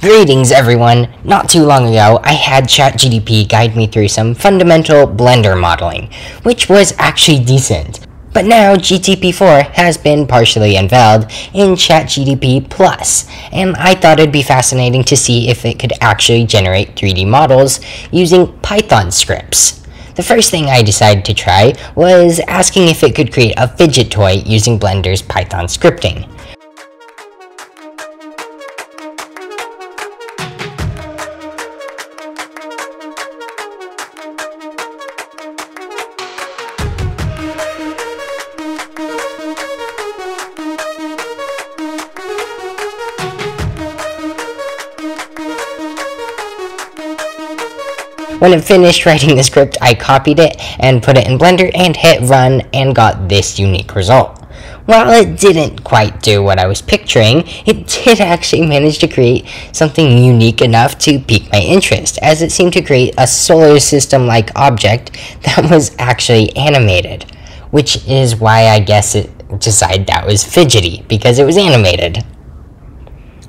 Greetings everyone! Not too long ago, I had ChatGPT guide me through some fundamental Blender modeling, which was actually decent. But now GTP4 has been partially unveiled in ChatGPT Plus, and I thought it'd be fascinating to see if it could actually generate 3D models using Python scripts. The first thing I decided to try was asking if it could create a fidget toy using Blender's Python scripting. When it finished writing the script, I copied it and put it in Blender and hit run and got this unique result. While it didn't quite do what I was picturing, it did actually manage to create something unique enough to pique my interest, as it seemed to create a solar system-like object that was actually animated. Which is why I guess it decided that was fidgety, because it was animated.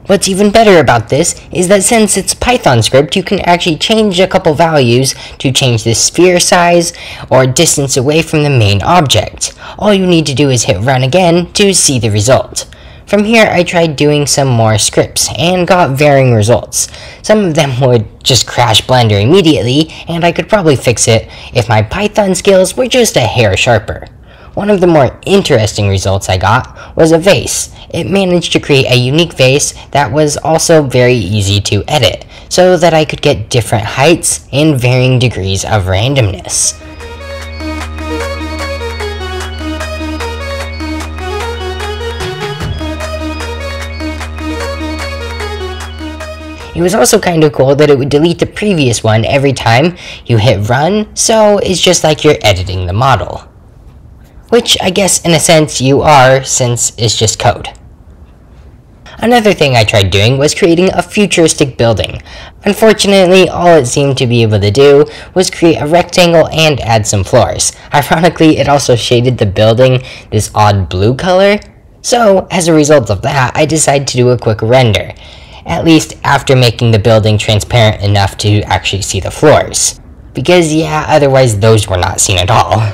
What's even better about this is that since it's Python script, you can actually change a couple values to change the sphere size or distance away from the main object. All you need to do is hit run again to see the result. From here, I tried doing some more scripts and got varying results. Some of them would just crash Blender immediately, and I could probably fix it if my Python skills were just a hair sharper. One of the more interesting results I got was a vase. It managed to create a unique vase that was also very easy to edit, so that I could get different heights and varying degrees of randomness. It was also kind of cool that it would delete the previous one every time you hit run, so it's just like you're editing the model. Which I guess in a sense you are, since it's just code. Another thing I tried doing was creating a futuristic building. Unfortunately, all it seemed to be able to do was create a rectangle and add some floors. Ironically, it also shaded the building this odd blue color. So, as a result of that, I decided to do a quick render. At least after making the building transparent enough to actually see the floors. Because yeah, otherwise those were not seen at all.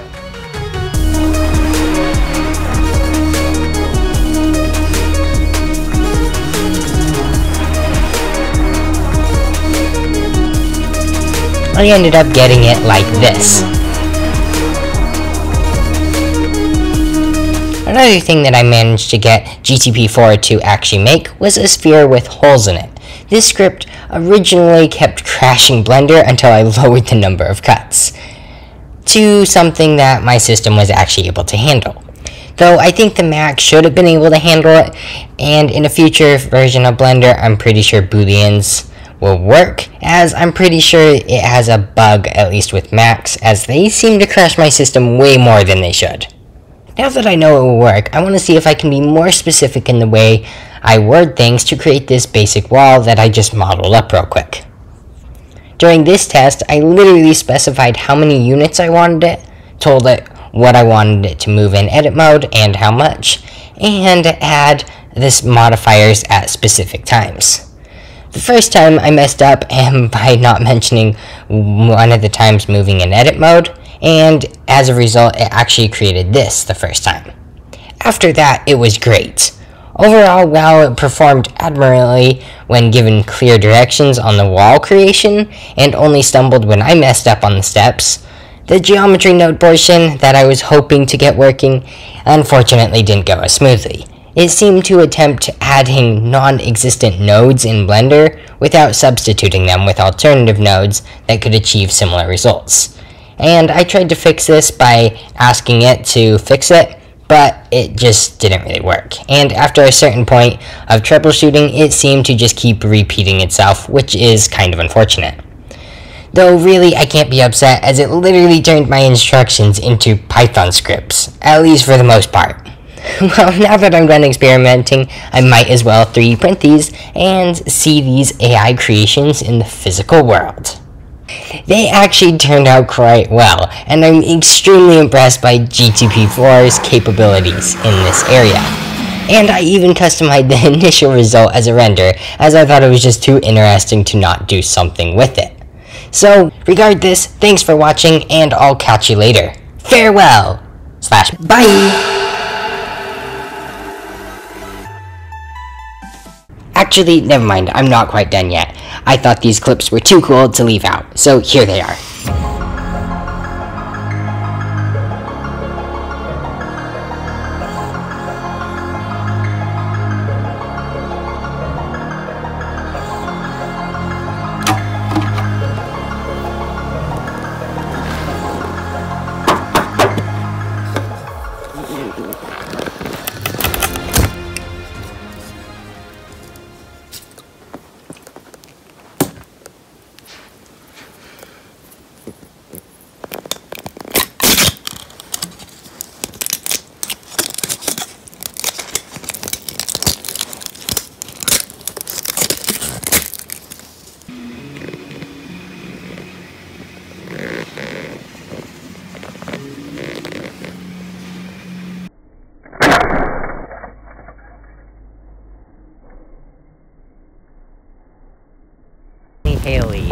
I ended up getting it like this. Another thing that I managed to get GTP4 to actually make was a sphere with holes in it. This script originally kept crashing Blender until I lowered the number of cuts to something that my system was actually able to handle. Though I think the Mac should have been able to handle it, and in a future version of Blender, I'm pretty sure Booleans will work, as I'm pretty sure it has a bug, at least with Macs, as they seem to crash my system way more than they should. Now that I know it will work, I want to see if I can be more specific in the way I word things to create this basic wall that I just modeled up real quick. During this test, I literally specified how many units I wanted it, told it what I wanted it to move in edit mode and how much, and add this modifiers at specific times. The first time I messed up and by not mentioning one of the times moving in edit mode, and as a result it actually created this the first time. After that, it was great. Overall, while it performed admirably when given clear directions on the wall creation, and only stumbled when I messed up on the steps, the geometry node portion that I was hoping to get working unfortunately didn't go as smoothly. It seemed to attempt adding non-existent nodes in Blender without substituting them with alternative nodes that could achieve similar results. And I tried to fix this by asking it to fix it, but it just didn't really work. And after a certain point of troubleshooting, it seemed to just keep repeating itself, which is kind of unfortunate. Though really, I can't be upset as it literally turned my instructions into Python scripts, at least for the most part. well, now that I'm done experimenting, I might as well 3D print these and see these AI creations in the physical world. They actually turned out quite well, and I'm extremely impressed by GTP4's capabilities in this area. And I even customized the initial result as a render, as I thought it was just too interesting to not do something with it. So, regard this, thanks for watching, and I'll catch you later. Farewell! Slash bye! Actually, never mind, I'm not quite done yet. I thought these clips were too cool to leave out, so here they are. Haley